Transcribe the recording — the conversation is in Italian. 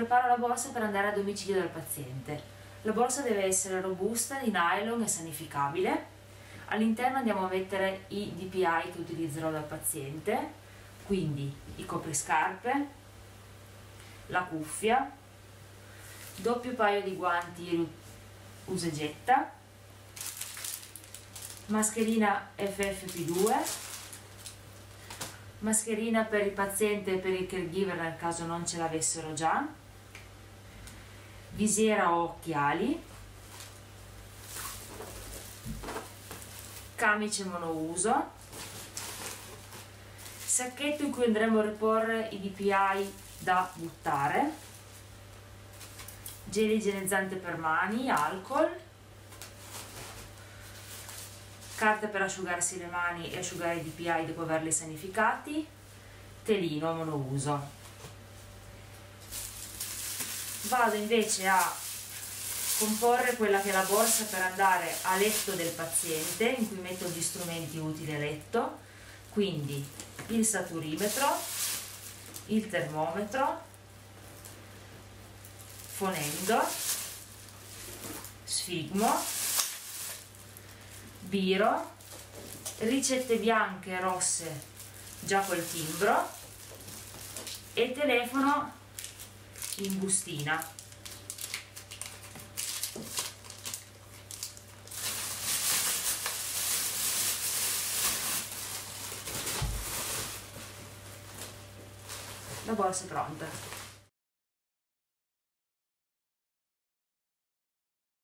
Preparo la borsa per andare a domicilio del paziente. La borsa deve essere robusta, di nylon e sanificabile. All'interno andiamo a mettere i DPI che utilizzerò dal paziente, quindi i copriscarpe, la cuffia, doppio paio di guanti usa e getta, mascherina FFP2, mascherina per il paziente e per il caregiver nel caso non ce l'avessero già, visiera o occhiali, camice monouso, sacchetto in cui andremo a riporre i DPI da buttare, gel igienizzante per mani, alcol, carta per asciugarsi le mani e asciugare i DPI dopo averli sanificati, telino monouso. Vado invece a comporre quella che è la borsa per andare a letto del paziente in cui metto gli strumenti utili a letto, quindi il saturimetro, il termometro, fonendo, sfigmo, biro, ricette bianche e rosse già col timbro e telefono in bustina. La borsa è pronta.